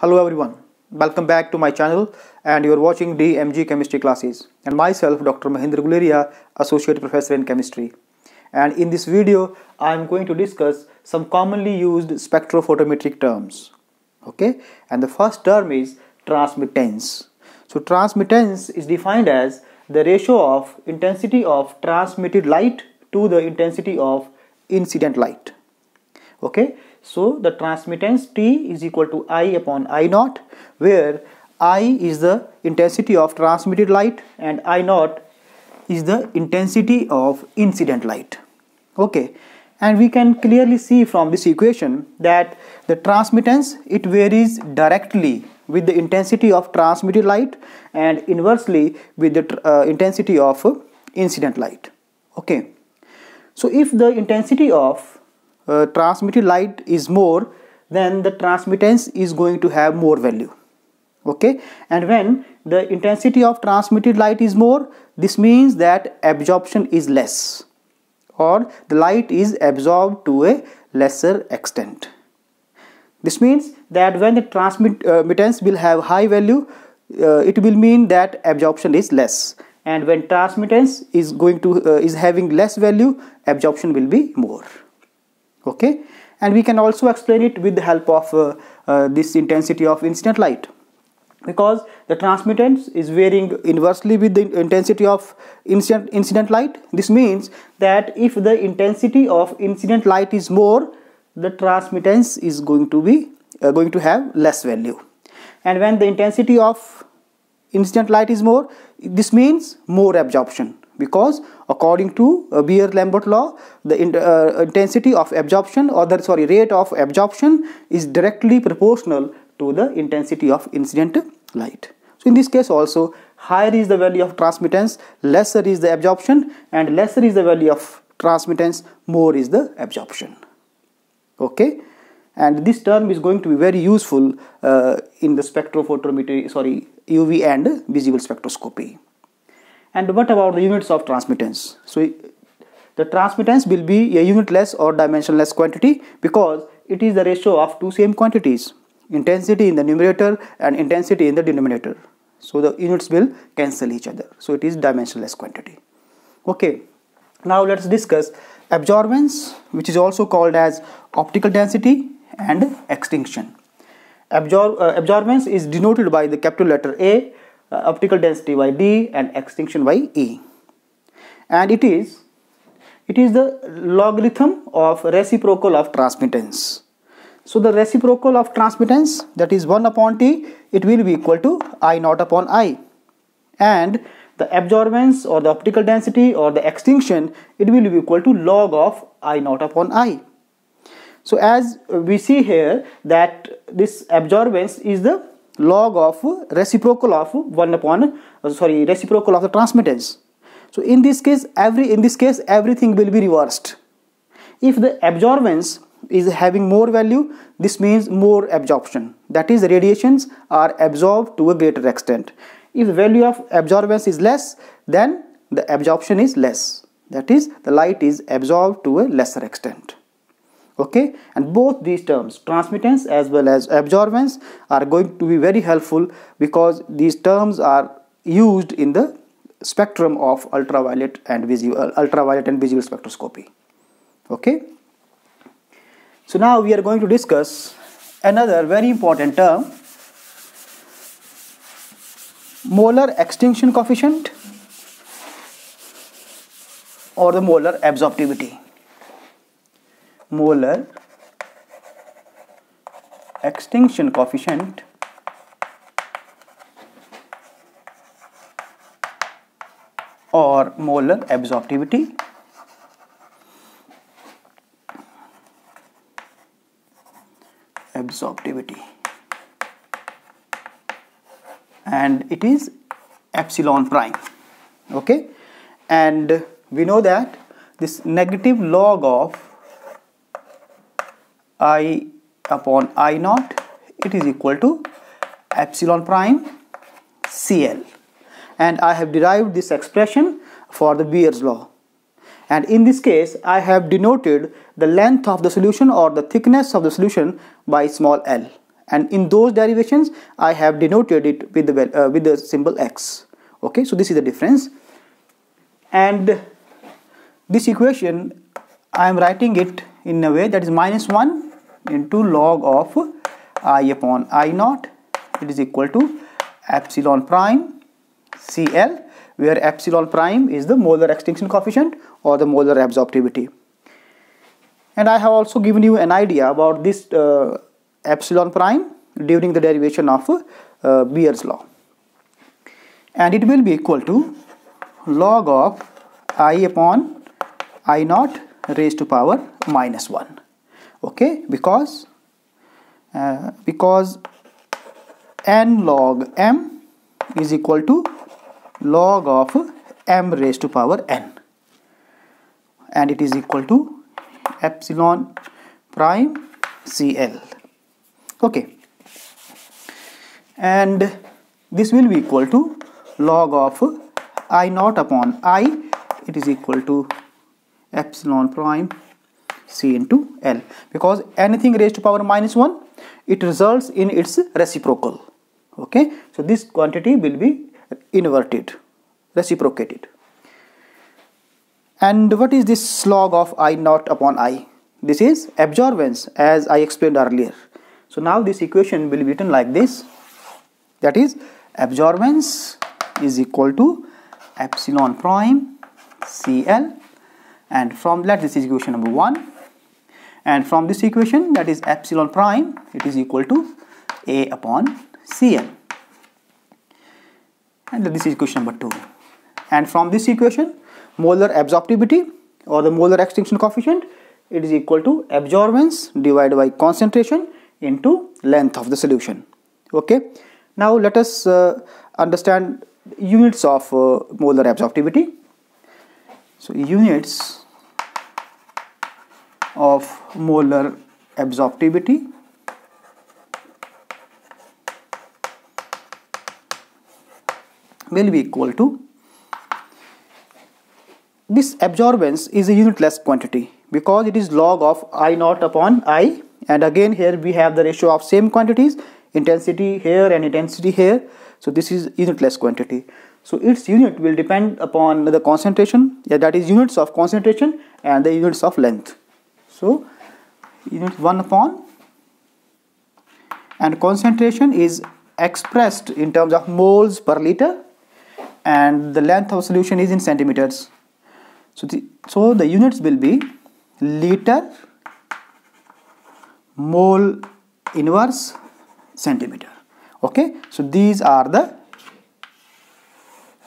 Hello everyone, welcome back to my channel and you are watching DMG chemistry classes and myself Dr. Mohinder Guleria, Associate Professor in Chemistry. And in this video I am going to discuss some commonly used spectrophotometric terms. Okay, and the first term is transmittance. So transmittance is defined as the ratio of intensity of transmitted light to the intensity of incident light. Okay, so the transmittance T is equal to I upon I naught where I is the intensity of transmitted light and I naught is the intensity of incident light. Okay. And we can clearly see from this equation that the transmittance it varies directly with the intensity of transmitted light and inversely with the uh, intensity of incident light. Okay. So if the intensity of uh, transmitted light is more then the transmittance is going to have more value. Okay? And when the intensity of transmitted light is more this means that absorption is less or the light is absorbed to a lesser extent. This means that when the transmittance uh, will have high value uh, it will mean that absorption is less. And when transmittance is going to uh, is having less value absorption will be more okay? And we can also explain it with the help of uh, uh, this intensity of incident light. Because the transmittance is varying inversely with the intensity of incident, incident light. This means that if the intensity of incident light is more the transmittance is going to be uh, going to have less value. And when the intensity of incident light is more this means more absorption because according to uh, Beer-Lambert law the in, uh, intensity of absorption or the sorry rate of absorption is directly proportional to the intensity of incident light. So in this case also higher is the value of transmittance lesser is the absorption and lesser is the value of transmittance more is the absorption. Okay? And this term is going to be very useful uh, in the spectrophotometry sorry UV and visible spectroscopy and what about the units of transmittance? So the transmittance will be a unitless or dimensionless quantity because it is the ratio of two same quantities intensity in the numerator and intensity in the denominator. So the units will cancel each other. So it is dimensionless quantity. Okay. Now let's discuss absorbance which is also called as optical density and extinction. Absor uh, absorbance is denoted by the capital letter A Uh, optical density by d and extinction by e. And it is it is the logarithm of reciprocal of transmittance. So the reciprocal of transmittance that is 1 upon t it will be equal to i naught upon i. And the absorbance or the optical density or the extinction it will be equal to log of i naught upon i. So as we see here that this absorbance is the log of reciprocal of 1 upon uh, sorry reciprocal of the transmittance. So in this case every in this case everything will be reversed. If the absorbance is having more value this means more absorption. That is radiations are absorbed to a greater extent. If the value of absorbance is less then the absorption is less. That is the light is absorbed to a lesser extent okay? And both these terms transmittance as well as absorbance are going to be very helpful because these terms are used in the spectrum of ultraviolet and visible uh, ultraviolet and visible spectroscopy. Okay? So now we are going to discuss another very important term molar extinction coefficient or the molar absorptivity molar extinction coefficient or molar absorptivity. Absorptivity. And it is epsilon prime. Okay? And we know that this negative log of i upon i naught it is equal to epsilon prime cl and I have derived this expression for the Beer's law. And in this case I have denoted the length of the solution or the thickness of the solution by small l. And in those derivations I have denoted it with the uh, with the symbol x. Okay so this is the difference. And this equation I am writing it in a way that is minus 1 into log of i upon i naught. It is equal to epsilon prime cl where epsilon prime is the molar extinction coefficient or the molar absorptivity. And I have also given you an idea about this uh, epsilon prime during the derivation of uh, Beer's law. And it will be equal to log of i upon i naught raised to power minus 1 okay? Because uh, because n log m is equal to log of m raised to power n. And it is equal to epsilon prime cl. Okay. And this will be equal to log of i naught upon i. It is equal to epsilon prime c into l. Because anything raised to power minus 1 it results in its reciprocal. Okay? So this quantity will be inverted reciprocated. And what is this log of i naught upon i? This is absorbance as i explained earlier. So now this equation will be written like this. That is absorbance is equal to epsilon prime cl and from that this is equation number 1 and from this equation that is epsilon prime it is equal to a upon cl. And this is equation number 2 and from this equation molar absorptivity or the molar extinction coefficient it is equal to absorbance divided by concentration into length of the solution. Okay? Now let us uh, understand units of uh, molar absorptivity. So units of molar absorptivity. Will be equal to this absorbance is a unitless quantity because it is log of I naught upon I. And again here we have the ratio of same quantities intensity here and intensity here. So this is unitless quantity. So its unit will depend upon the concentration. Yeah, that is units of concentration and the units of length so unit 1 upon and concentration is expressed in terms of moles per liter and the length of solution is in centimeters. So the, so the units will be liter mole inverse centimeter. Okay? So these are the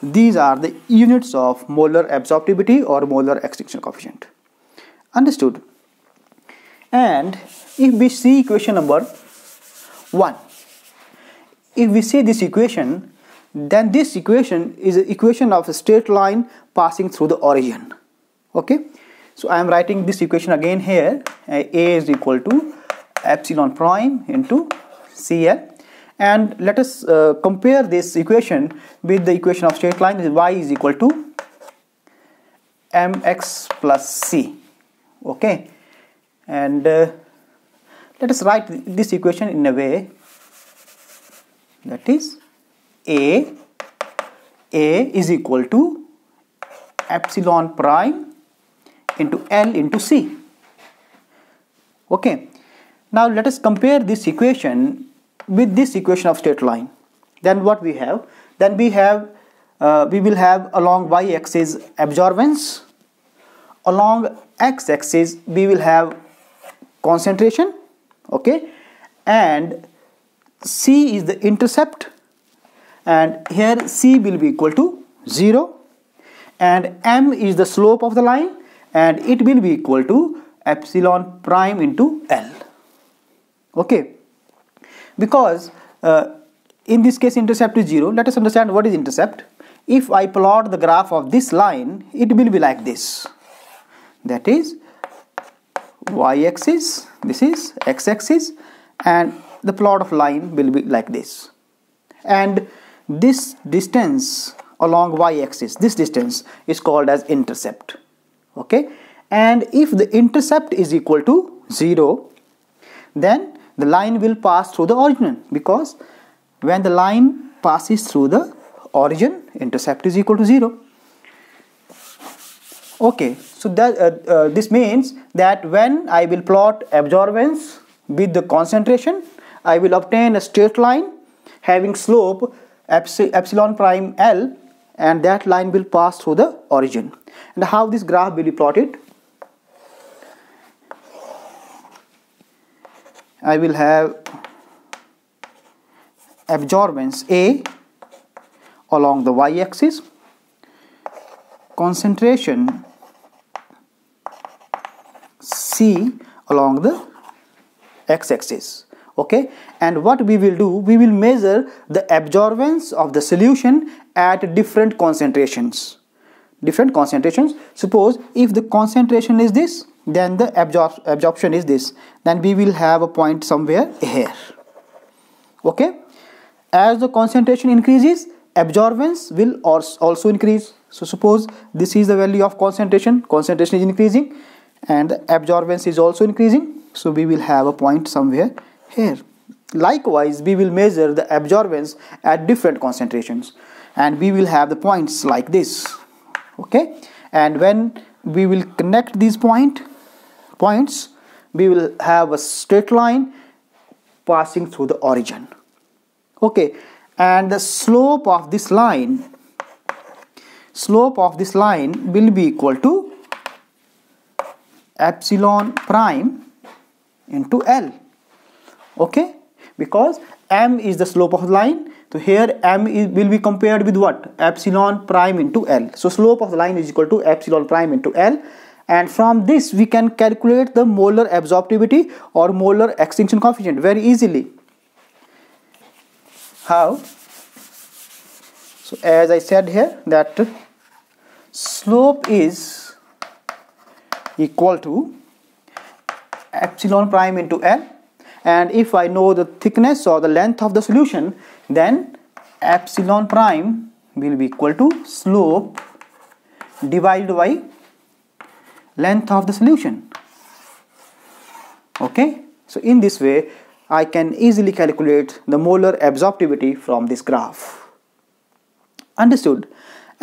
these are the units of molar absorptivity or molar extinction coefficient. Understood and if we see equation number 1 if we see this equation then this equation is an equation of a straight line passing through the origin. Okay? So I am writing this equation again here. A is equal to epsilon prime into CL. And let us uh, compare this equation with the equation of straight line. Y is equal to mx plus c. Okay and uh, let us write this equation in a way that is a a is equal to epsilon prime into L into C. Okay. Now let us compare this equation with this equation of straight line. Then what we have? Then we have uh, we will have along y-axis absorbance along x-axis we will have concentration okay? And c is the intercept and here c will be equal to 0 and m is the slope of the line and it will be equal to epsilon prime into l okay? Because uh, in this case intercept is 0 let us understand what is intercept. If I plot the graph of this line it will be like this. That is y-axis this is x-axis and the plot of line will be like this. And this distance along y-axis this distance is called as intercept okay? And if the intercept is equal to 0 then the line will pass through the origin because when the line passes through the origin intercept is equal to 0 okay so that uh, uh, this means that when I will plot absorbance with the concentration I will obtain a straight line having slope epsilon prime L and that line will pass through the origin. And how this graph will be plotted? I will have absorbance A along the y-axis concentration C along the x-axis okay? And what we will do we will measure the absorbance of the solution at different concentrations. Different concentrations. Suppose if the concentration is this then the absor absorption is this. Then we will have a point somewhere here okay? As the concentration increases absorbance will also increase. So suppose this is the value of concentration. Concentration is increasing and the absorbance is also increasing. So we will have a point somewhere here. Likewise we will measure the absorbance at different concentrations. And we will have the points like this. Okay? And when we will connect these point points we will have a straight line passing through the origin. Okay? And the slope of this line slope of this line will be equal to epsilon prime into L. Okay? Because m is the slope of the line so here m is, will be compared with what? Epsilon prime into L. So slope of the line is equal to epsilon prime into L. And from this we can calculate the molar absorptivity or molar extinction coefficient very easily. How? So as I said here that slope is equal to epsilon prime into L. And if I know the thickness or the length of the solution then epsilon prime will be equal to slope divided by length of the solution. Okay? So in this way I can easily calculate the molar absorptivity from this graph. Understood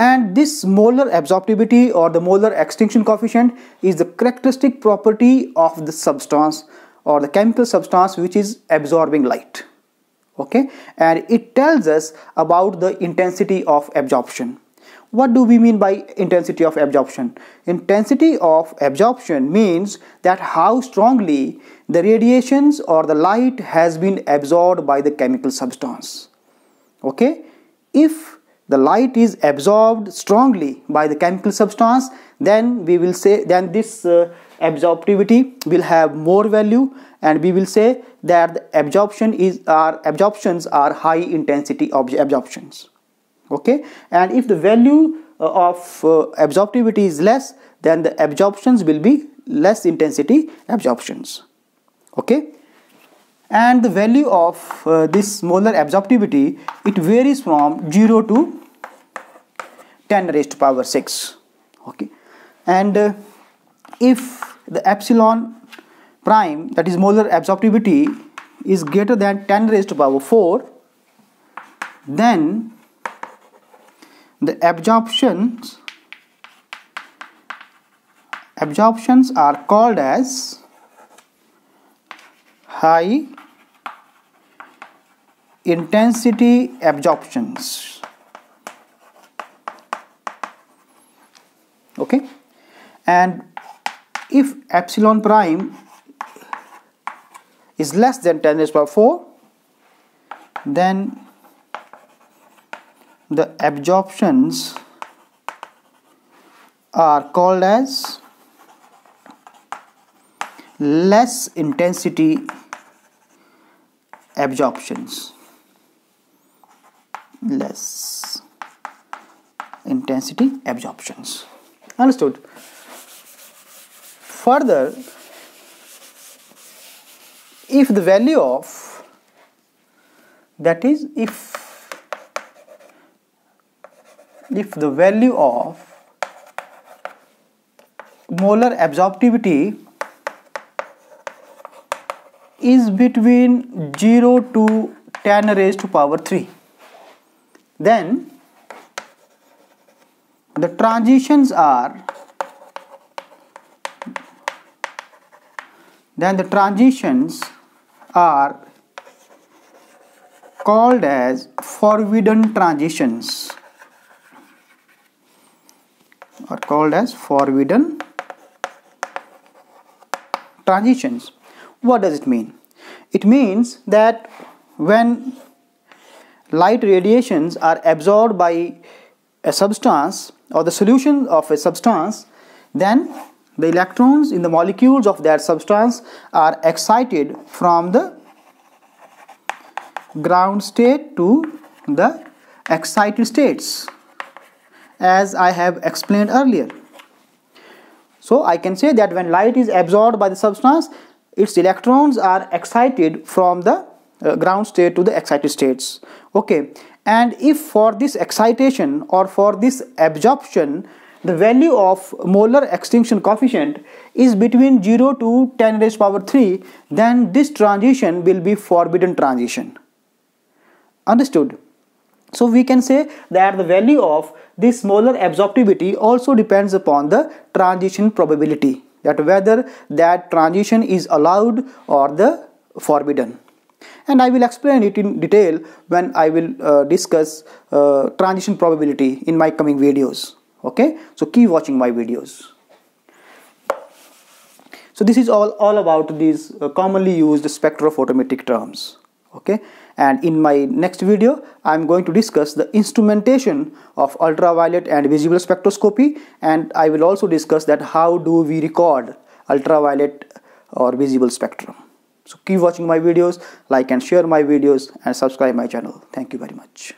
and this molar absorptivity or the molar extinction coefficient is the characteristic property of the substance or the chemical substance which is absorbing light. Okay? And it tells us about the intensity of absorption. What do we mean by intensity of absorption? Intensity of absorption means that how strongly the radiations or the light has been absorbed by the chemical substance. Okay? If the light is absorbed strongly by the chemical substance then we will say then this uh, absorptivity will have more value and we will say that the absorption is our absorptions are high intensity absorptions. Okay? And if the value uh, of uh, absorptivity is less then the absorptions will be less intensity absorptions. Okay? And the value of uh, this molar absorptivity it varies from 0 to 10 raised to power 6 okay. And uh, if the epsilon prime that is molar absorptivity is greater than 10 raised to power 4 then the absorptions absorptions are called as high intensity absorptions okay? And if epsilon prime is less than 10 raised power 4 then the absorptions are called as less intensity absorptions. Less intensity absorptions understood. Further if the value of that is if if the value of molar absorptivity is between 0 to 10 raised to power 3 then the transitions are then the transitions are called as forbidden transitions. Are called as forbidden transitions. What does it mean? It means that when light radiations are absorbed by a substance or the solution of a substance then the electrons in the molecules of that substance are excited from the ground state to the excited states as I have explained earlier. So I can say that when light is absorbed by the substance its electrons are excited from the uh, ground state to the excited states okay and if for this excitation or for this absorption the value of molar extinction coefficient is between 0 to 10 raised power 3 then this transition will be forbidden transition. Understood? So we can say that the value of this molar absorptivity also depends upon the transition probability that whether that transition is allowed or the forbidden and I will explain it in detail when I will uh, discuss uh, transition probability in my coming videos. Okay? So keep watching my videos. So this is all all about these uh, commonly used spectrophotometric terms. Okay? And in my next video i'm going to discuss the instrumentation of ultraviolet and visible spectroscopy. And i will also discuss that how do we record ultraviolet or visible spectrum so keep watching my videos like and share my videos and subscribe my channel. Thank you very much